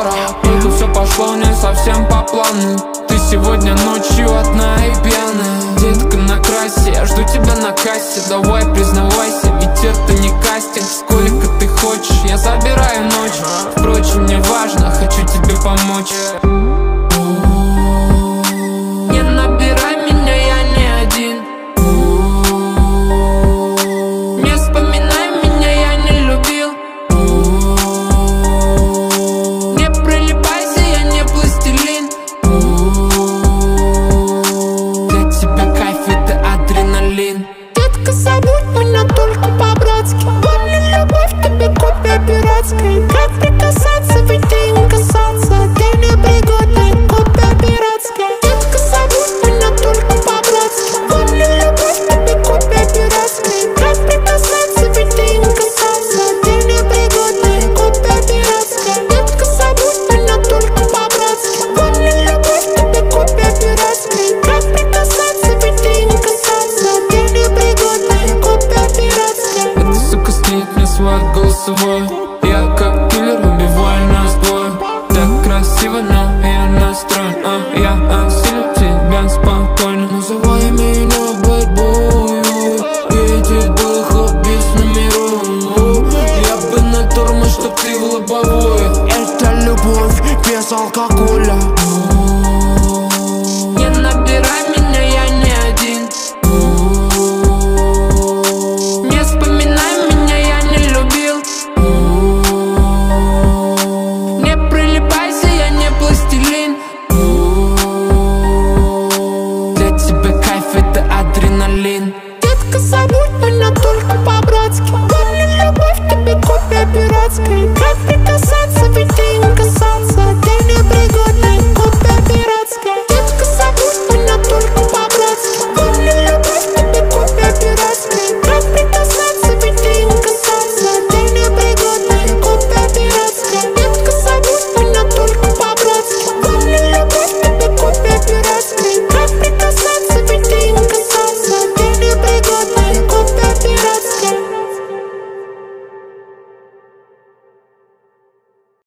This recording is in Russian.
пара тут все пошло не совсем по плану. Ты сегодня ночью одна и пьяная. Детка на красе, я жду тебя на кассе. Давай признавайся, ведь это не кастинг. Сколько ты Свой, Я как киллер убиваю нас двое Так красиво, но я настроен. А Я осилю тебя спокойно. Называй меня бэтбою Эти было без номером Я бы на тормоз, чтоб ты в лобовое Это любовь без алкоголя.